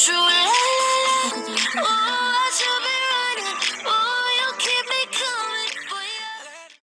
出来